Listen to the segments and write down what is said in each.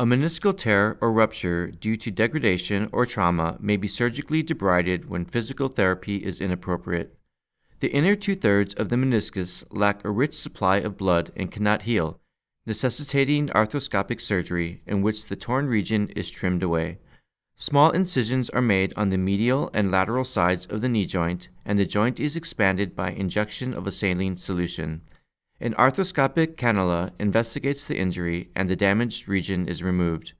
A meniscal tear or rupture due to degradation or trauma may be surgically debrided when physical therapy is inappropriate. The inner two thirds of the meniscus lack a rich supply of blood and cannot heal, necessitating arthroscopic surgery in which the torn region is trimmed away. Small incisions are made on the medial and lateral sides of the knee joint, and the joint is expanded by injection of a saline solution. An arthroscopic cannula investigates the injury and the damaged region is removed.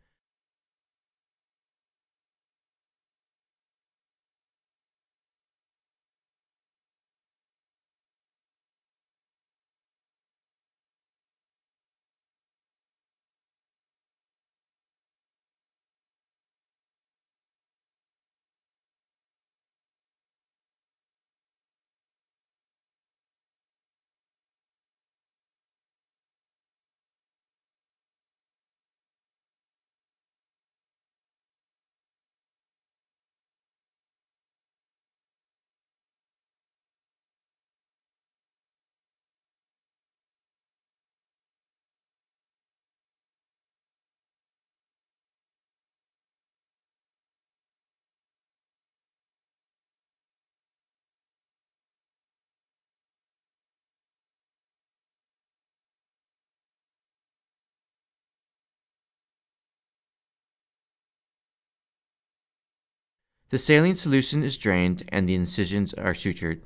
The saline solution is drained and the incisions are sutured.